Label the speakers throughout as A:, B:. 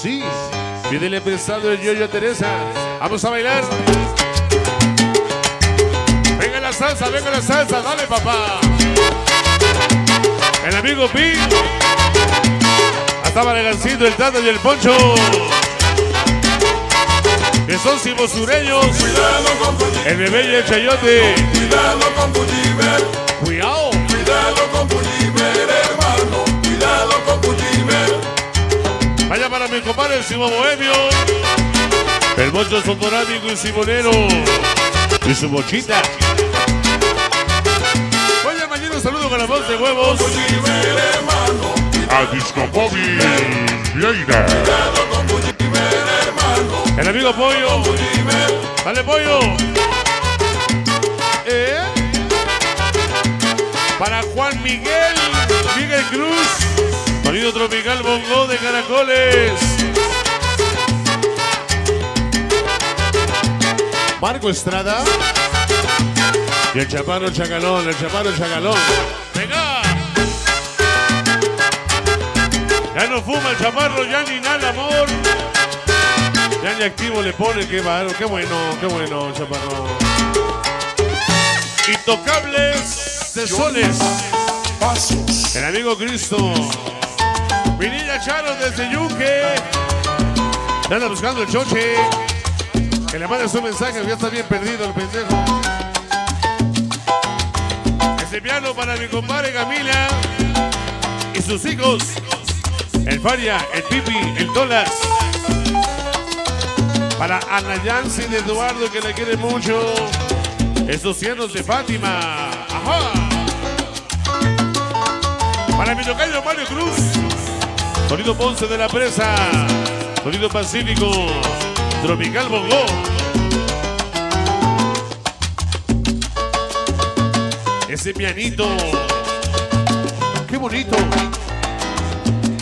A: Sí. Pídele prestado el yoyo a Teresa. Vamos a bailar. Venga la salsa, venga la salsa, dale papá. El amigo Pi. Hasta Baragancito, el Tato y el Poncho. Que son cimosureños.
B: Cuidado con Pujimer,
A: El bebé y el chayote.
B: cuidado con Pujimer,
A: mi compadre el Simo Bohemio. El Mocho Sotorámico y Simonero. Y su mochita. Vaya mañana un saludo con la voz de huevos. A Disco Móvil Vieira. El amigo Pollo. Dale Pollo. ¿Eh? Para Juan Miguel. Miguel Cruz. Sonido tropical bongo de caracoles. Marco Estrada. Y el chaparro chacalón, el chaparro chacalón. ¡Venga! Ya no fuma el chaparro, ya ni nada, amor. Ya ni activo le pone, qué baro, qué bueno, qué bueno, chaparro. Intocables de El amigo Cristo. Mi niña Charo desde Yuque. Anda buscando el choche. Que le mande su mensaje, ya está bien perdido el pendejo. Ese piano para mi compadre Camila y sus hijos. El Faria, el Pipi, el Tolas. Para Ana Yancy de Eduardo que le quiere mucho. Esos cielos de Fátima. Ajá. Para mi tocayo Mario Cruz. Sonido Ponce de la Presa. Sonido Pacífico. Tropical Bongo. Ese pianito. Qué bonito.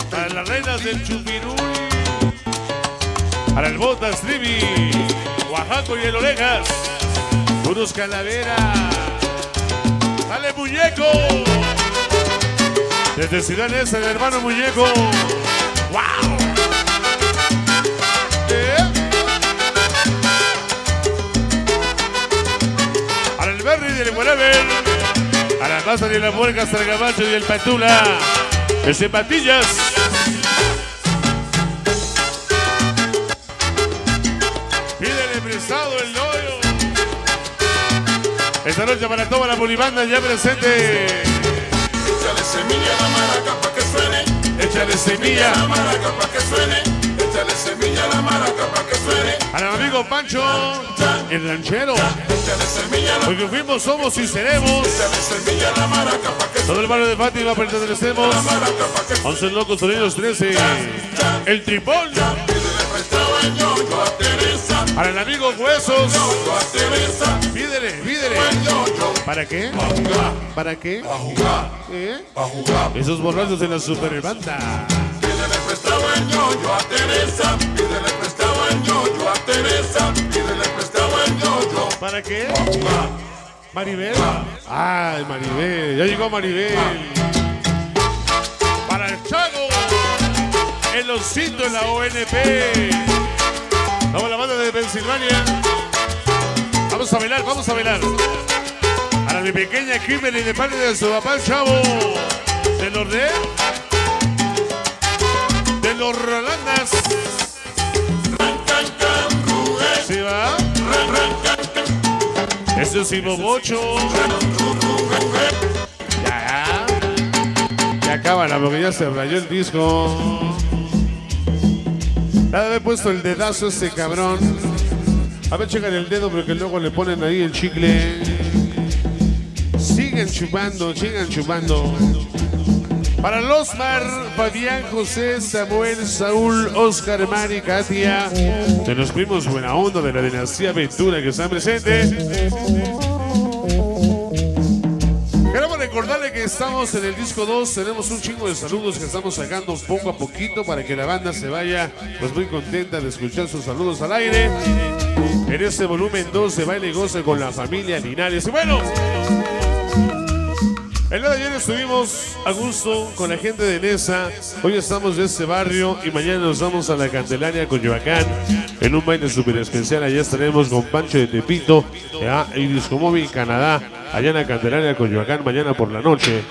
A: Para las reinas del Chupiruy. Para el Botas Trivi. Oaxaco y el Orejas. Puros Calavera. Dale muñeco. Desde Ciudad el hermano muñeco. ¡Wow! Del. A la masa de la puerca hasta el gabacho y el patula. El zapatillas. Pídele prestado el hoyo. Esta noche para toda la polibanda ya presente.
B: échale semilla a la maraca pa' que suene,
A: Échale semilla.
B: la maraca pa' que suene, échale semilla a la maraca pa' que suene,
A: Al amigo Pancho, el ranchero. Porque fuimos, somos y seremos. Todo el barrio de Fátima pertenecemos.
B: maraca pa' que
A: 11 locos sonidos 13. El tripón. Para el amigo Huesos. Pídele, pídele. ¿Para qué? ¿Para qué? ¿Eh? Esos borrachos de la super
B: ñoño a Teresa, pídele prestado el ñoño a Teresa, pídele prestado el ñoño
A: ¿Para qué?
B: a jugar.
A: Maribel. Ay, Maribel. Ya llegó Maribel. Para el Chago. El osito en la ONP. Vamos la banda de Pensilvania. Vamos a bailar, vamos a bailar. Para mi pequeña Kimberly de parte de su papá el Chavo. De los de. Los Rolandas. ¿Sí va? Ese es Ivo Bocho. Ya. Ya acábala porque ya se rayó el disco. Ya haber puesto el dedazo a este cabrón. A ver, checan el dedo porque luego le ponen ahí el chicle. Sigan chupando, sigan chupando. Para Losmar, Fabián, José, Samuel, Saúl, Oscar, Mari, Katia, de los primos buena onda de la dinastía Ventura que están presentes. Queremos recordarle que estamos en el disco 2, tenemos un chingo de saludos que estamos sacando poco a poquito para que la banda se vaya pues muy contenta de escuchar sus saludos al aire. En este volumen 2 se baila y goza con la familia Linares. Y bueno, El día de ayer estuvimos a gusto con la gente de Nesa. Hoy estamos de este barrio y mañana nos vamos a la Candelaria con Yoacán en un baile súper especial. Allá estaremos con Pancho de Tepito ya, y Discomóvil Canadá. Allá en la Candelaria con Yoacán mañana por la noche.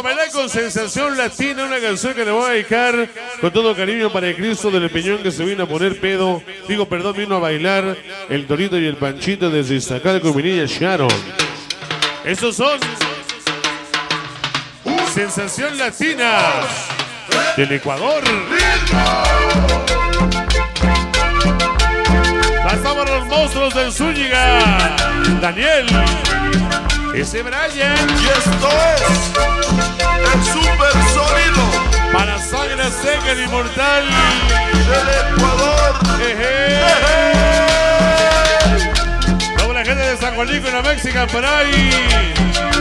A: Bailar con Sensación Latina, una canción que le voy a dedicar con todo cariño para el Cristo del Peñón que se vino a poner pedo. Digo, perdón, vino a bailar el Torito y el Panchito desde Iztacalco, mi niña Sharon. Estos son Sensación Latina del Ecuador. Pasamos los monstruos del Zúñiga. Daniel. Ese Brian.
B: Y esto es el super sonido
A: Para sangre seca y inmortal.
B: del Ecuador.
A: Eje. Como la gente de San Juanico en la Mexican por ahí.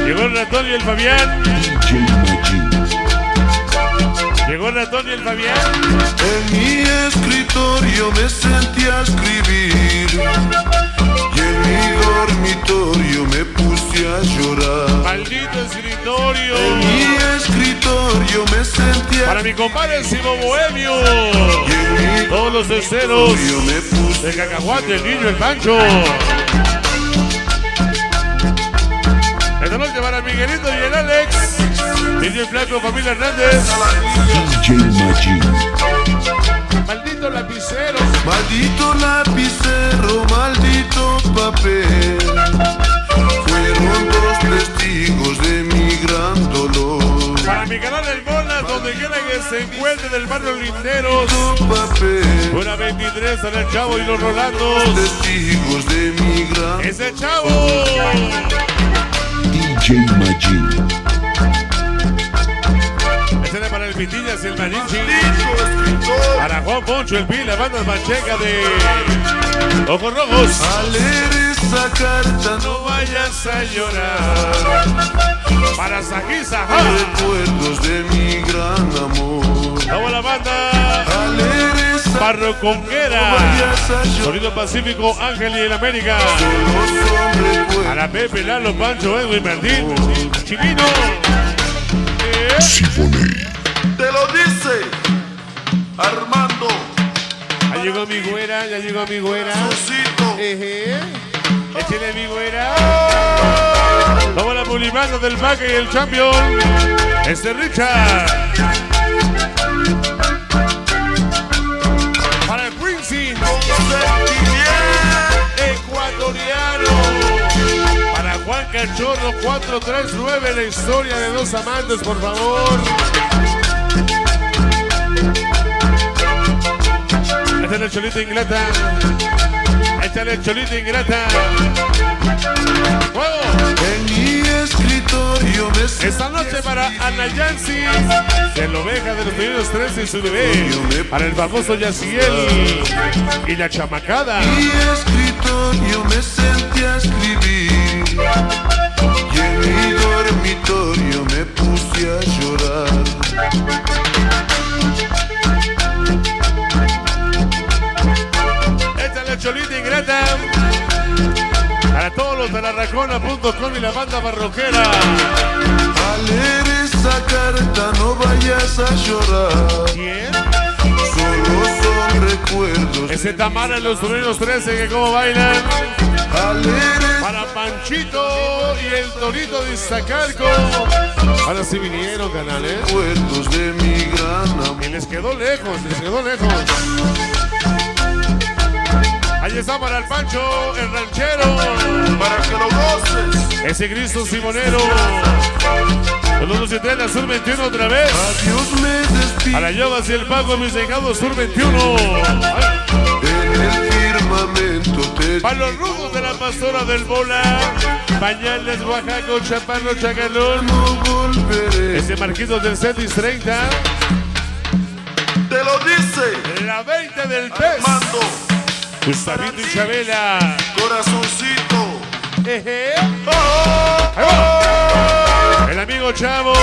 A: Llegó el ratón y el Fabián. Llegó el ratón y el Fabián.
B: En mi escritorio me sentí a escribir y en mi dormitorio me puse a llorar.
A: Maldito escritorio.
B: En mi escritorio me sentí a
A: Para mi compadre Simo Bohemio.
B: y en mi
A: Todos los esceros
B: dormitorio me puse
A: de Cacahuate, el niño, el Pancho. Esta noche para Miguelito y el Alex. DJ Flaco, familia Hernández. Maldito lapicero.
B: Maldito lapicero, maldito papel. Fueron dos testigos de mi gran dolor.
A: Para mi canal El Bolas, donde quiera que se encuentre del barrio Linderos.
B: Maldito papel.
A: Una 23 en el Chavo y los Rolandos.
B: Testigos de mi gran
A: Ese Chavo.
C: DJ Magin.
A: El Pitillas y el
B: escritor.
A: Para Juan Poncho, el Pi, la banda mancheca de Ojos Rojos.
B: Al leer esa carta no
A: No vayas a llorar. Para Sajisa,
B: recuerdos de mi gran amor.
A: Vamos la banda.
B: Al leer esa
A: Barro
B: no
A: Conquera.
B: vayas a llorar.
A: Sonido Pacífico, Ángel y el América.
B: No.
A: Para Pepe, Lalo, Pancho, Edwin, Martín. Chiquino. Eh,
C: Symphony.
B: Te lo dice Armando
A: Ya llegó mi güera, ya llegó mi güera.
B: Susito.
A: Eje. Échale mi güera. Vamos a la publimanda del Vaca y el Champion. Este Richard. Para el Quincy. Ecuatoriano. Para Juan Cachorro 439. La historia de dos amantes, por favor. Cholito ingrata. Échale el cholito ingrata. ¡Fuego!
B: En mi escritorio me
A: Esta noche para Ana Yancy, de la oveja de los primeros 13 y su bebé. Para el famoso Yaciel y la chamacada.
B: En mi escritorio me sentí a escribir y en mi dormitorio me
A: racona.com y la banda barroquera.
B: Al leer esa carta no vayas a llorar,
A: ¿Quién?
B: solo son recuerdos.
A: Ese Tamara en los primeros 13 que como bailan.
B: Al leer
A: Para Panchito y el Torito de Iztacalco. Ahora sí vinieron, canales.
B: recuerdos de mi gran amor.
A: Y les quedó lejos, les quedó lejos. Ahí está para el Pancho, el ranchero.
B: para que lo goces.
A: Ese Cristo Simonero. Los 2 y 3, la Sur 21 otra vez.
B: Adiós me despido
A: A la y el Pago, mis dejados Sur 21.
B: en el firmamento te
A: Para los rujos de la pastora del Bola. Pañales, Oaxaca, Chaparro, Chacalón.
B: no volveré.
A: Ese Marquitos del Cetis 30.
B: Te lo dice
A: La 20 del PES.
B: Armando,
A: Gustavito Isabela.
B: Corazoncito.
A: Eje. El amigo Chavo.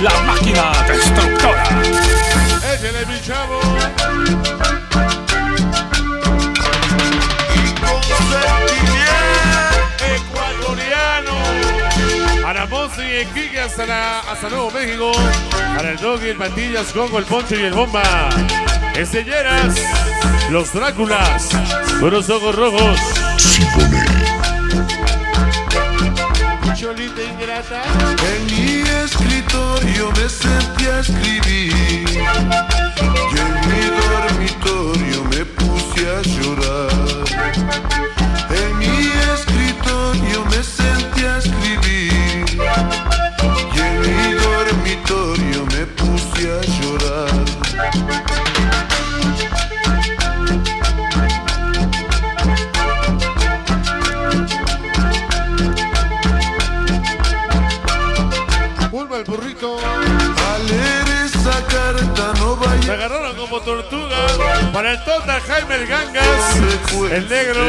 D: La máquina destructora.
A: Échale mi Chavo. Y con sentimiento ecuatoriano. Y Enquique hasta, hasta Nuevo México. Para el Dog y el Patillas, Congo, el Poncho y el Bomba. Estelleras, los Dráculas unos ojos rojos.
C: Siboney.
A: Cholita ingrata.
B: En mi escritorio me senté a escribir
A: Pulva el burrito.
B: Al leer esa carta no
A: Se agarraron como tortuga. Para el Tota Jaime el Gangas. El negro.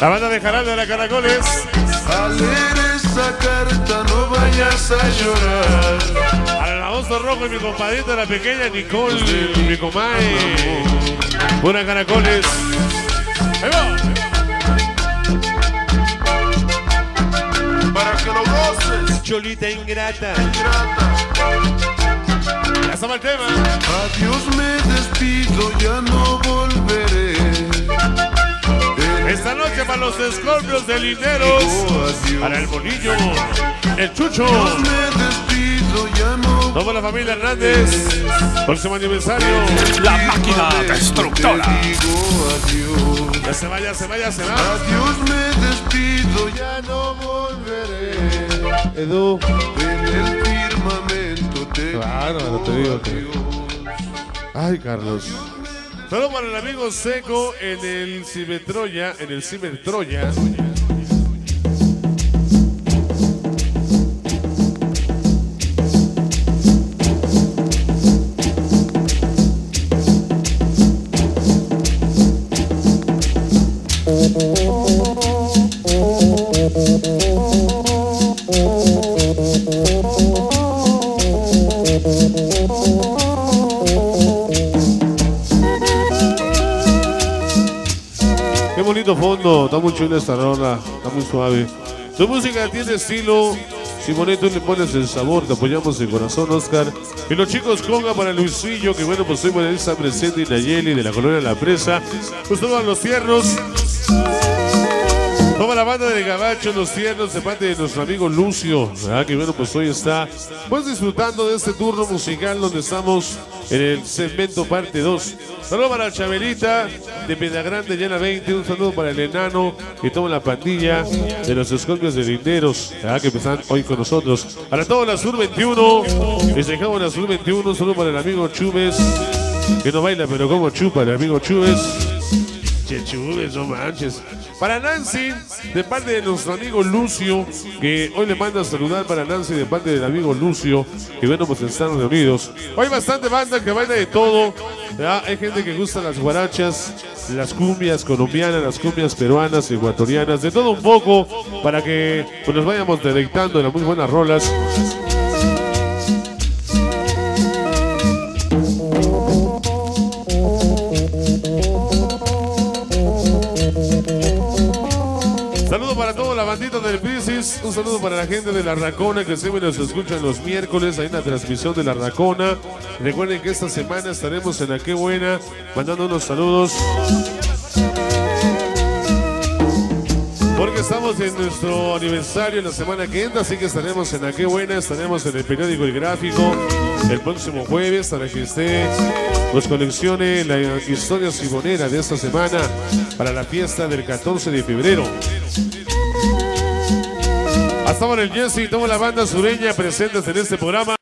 A: La banda de Jaral de la Caracoles.
B: Al leer esa carta no vayas a llorar.
A: Para el baboso rojo y mi compadrita, la pequeña Nicole, mi comadre. Buenas Caracoles. Ahí va. Cholita ingrata.
B: grata.
A: Ya estaba el tema.
B: Adiós me despido, ya no volveré.
A: Esta noche para los escorpios de Linderos.
B: adiós.
A: Para el bolillo. El chucho.
B: Adiós me despido, ya no
A: Toda la familia Hernández. Próximo aniversario.
D: La máquina destructora.
A: Ya se va, ya se va, ya se va.
B: Adiós me despido, ya no volveré.
A: Edu.
B: En el firmamento te
A: Claro,
B: digo
A: te digo que-. Ay, Carlos. Solo para el amigo Seco en el Cibertroya, en el Cibertroya. Tu música tiene estilo, Simone, tú le pones el sabor, te apoyamos de corazón, Oscar. Y los chicos Conga para Luisillo, que bueno, pues ahí está presente y Nayeli de la colonia La Presa. Pues todos los tiernos. Toma la banda de Gabacho, los tiernos, de parte de nuestro amigo Lucio, ¿verdad? que bueno, pues hoy está pues disfrutando de este turno musical donde estamos en el segmento parte 2. Saludos para Chabelita de Pedagrande, Llana 20, un saludo para el enano y toda la pandilla de los escorpios de Linderos, ¿verdad? que están hoy con nosotros. Para toda la Sur 21, y se dejamos la Sur 21, un saludo para el amigo Chubes, que no baila, pero como chupa el amigo Chubes. Che, Chubes, no manches. Para Nancy, de parte de nuestro amigo Lucio, que hoy le manda a saludar para Nancy de parte del amigo Lucio, que bueno, pues están reunidos. Hay bastante banda que baila de todo. Hay gente que gusta las guarachas, las cumbias colombianas, las cumbias peruanas, ecuatorianas, de todo un poco, para que pues, nos vayamos deleitando en las muy buenas rolas. Saludo para la gente de La Racona que siempre nos escuchan los miércoles, hay una transmisión de La Racona. Recuerden que esta semana estaremos en la Qué Buena, mandando unos saludos. Porque estamos en nuestro aniversario la semana que entra, así que estaremos en la Qué Buena, estaremos en el periódico El Gráfico el próximo jueves para que usted nos coleccione la historia sibonera de esta semana para la fiesta del 14 de febrero. Ahora el Jesse y toda la banda sureña presentes en este programa.